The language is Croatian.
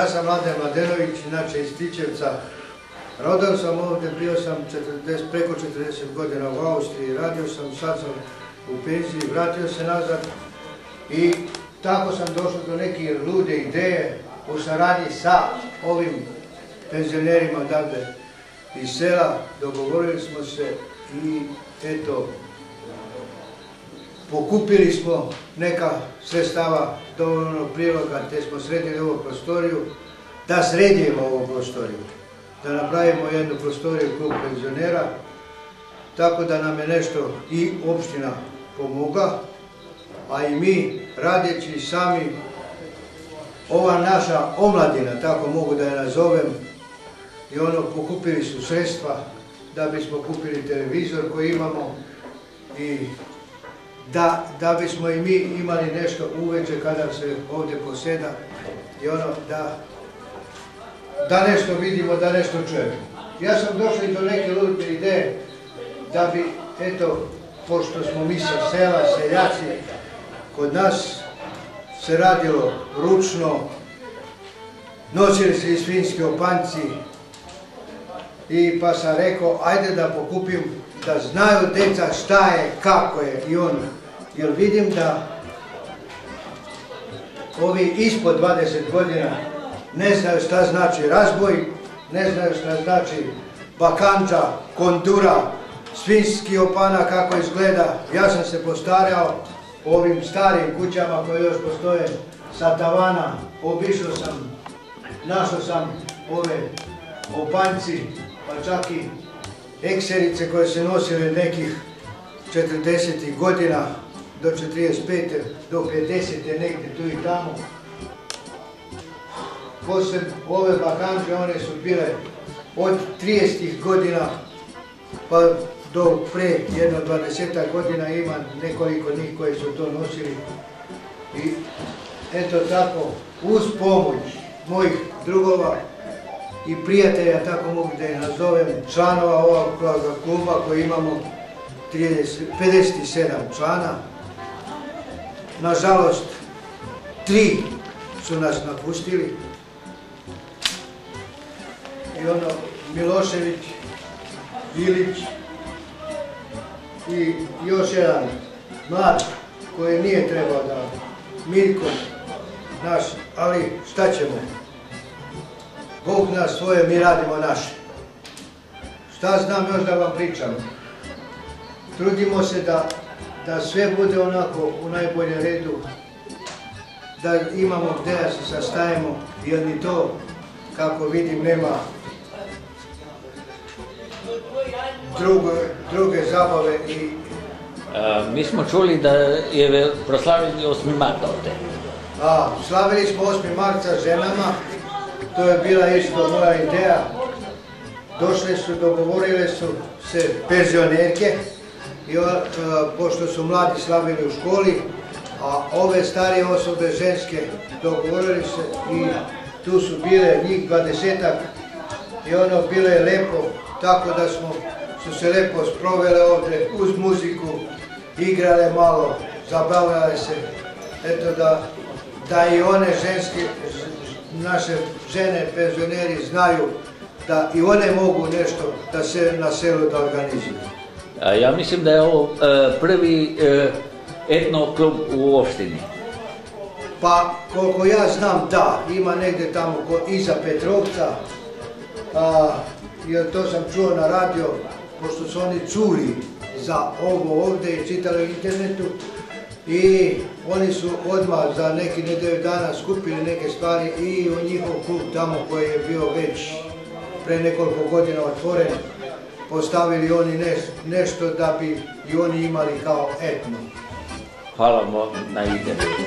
Ja sam Mladen Mladenović, inače iz Tičevca. Rodao sam ovdje, bio sam 40, preko 40 godina u Austriji, radio sam, sad sam u penziji, vratio se nazad i tako sam došao do neke lude ideje u saradnji sa ovim penzionerima dakle, iz sela, dogovorili smo se i eto, pokupili smo neka sredstava dovoljno priloga te smo sredili ovu prostoriju, da sredimo ovu prostoriju, da napravimo jednu prostoriju klub penzionera, tako da nam je nešto i opština pomoga, a i mi radeći sami ova naša omladina, tako mogu da je nazovem, i ono pokupili su sredstva da bismo kupili televizor koji imamo i da, da bismo i mi imali nešto uveče kada se ovdje poseda i ono da, da nešto vidimo, da nešto čujemo. Ja sam došao do neke ludne ideje da bi, eto, pošto smo mi sa sela, seljaci, kod nas se radilo ručno, nosili se i svinjski opanci, i pa sam rekao, ajde da pokupim, da znaju deca šta je, kako je i ono. Jer vidim da ovi ispod 20 godina ne znaju šta znači razboj, ne znaju šta znači bakanđa, kondura, svinski opana kako izgleda. Ja sam se postarao ovim starim kućama koje još postoje sa tavana, obišao sam, našao sam ove opanci, pa čak i ekserice koje se nosile nekih 40. godina do 45. do 50. negdje tu i tamo. Poslije ove bakanče, one su bile od 30. godina pa do pre jedno 20 godina ima nekoliko njih koji su to nosili. I eto tako, uz pomoć mojih drugova i prijatelja, tako mogu da je nazovem, članova ovog kluba koji imamo 57 člana. Nažalost, tri su nas napustili. I ono, Milošević, Bilić i još jedan mlad koji nije trebao da Mirko naš, ali šta ćemo? Bog nas svoje, mi radimo naše. Šta znam još da vam pričam? Trudimo se da, da sve bude onako u najboljem redu, da imamo gdje da se sastajemo, jer ni to, kako vidim, nema druge, druge zabave i mi smo čuli da je proslavili 8. marta ovdje. A, slavili smo 8. marta ženama, to je bila isto moja ideja. Došle su, dogovorile su se penzionerke, i, pošto su mladi slavili u školi, a ove starije osobe ženske dogovorili se i tu su bile njih dvadesetak i ono bilo je lepo, tako da smo su se lepo sprovele ovdje uz muziku, igrale malo, zabavljale se, eto da, da i one ženske, naše žene, penzioneri znaju da i one mogu nešto da se na selu da organizuju. Ja mislim da je ovo e, prvi e, etno klub u opštini. Pa koliko ja znam da, ima negdje tamo iza Petrovca, a, jer to sam čuo na radio, pošto su oni curi za ovo ovdje i čitali u internetu i oni su odmah za neki nedelju dana skupili neke stvari i u njihov klub tamo koji je bio već pre nekoliko godina otvoren postavili oni nešto da bi i oni imali kao etno. Hvala vam na internetu.